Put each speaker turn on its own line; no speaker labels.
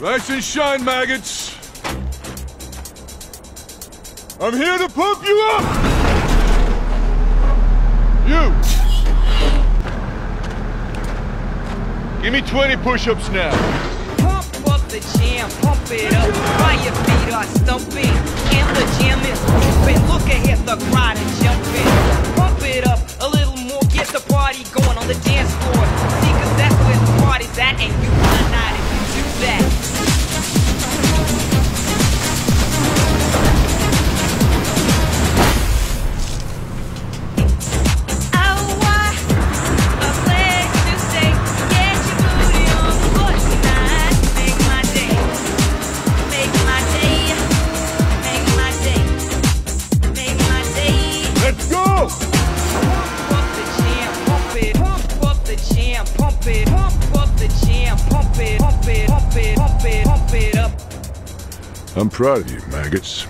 Rise and shine, maggots. I'm here to pump you up! You! Give me 20 push-ups now.
Pump up the jam, pump it up feet are stumping. The jam
I'm proud of you, maggots.